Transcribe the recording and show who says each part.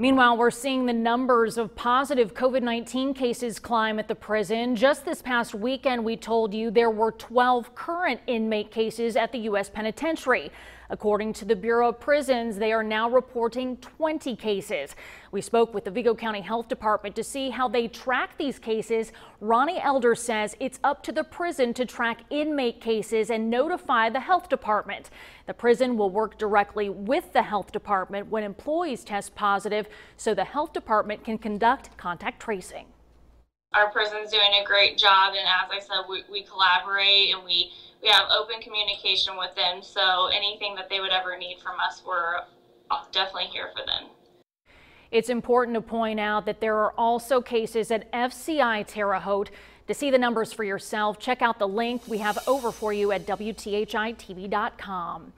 Speaker 1: Meanwhile, we're seeing the numbers of positive COVID-19 cases climb at the prison. Just this past weekend, we told you there were 12 current inmate cases at the U.S. Penitentiary. According to the Bureau of Prisons, they are now reporting 20 cases. We spoke with the Vigo County Health Department to see how they track these cases. Roni Elder says it's up to the prison to track inmate cases and notify the health department. The prison will work directly with the health department when employees test positive so the health department can conduct contact tracing.
Speaker 2: Our prison's doing a great job, and as I said, we, we collaborate and we we have open communication with them. So anything that they would ever need from us, we're uh, definitely here for them.
Speaker 1: It's important to point out that there are also cases at FCI Terre Haute. To see the numbers for yourself, check out the link we have over for you at WTHITV.com.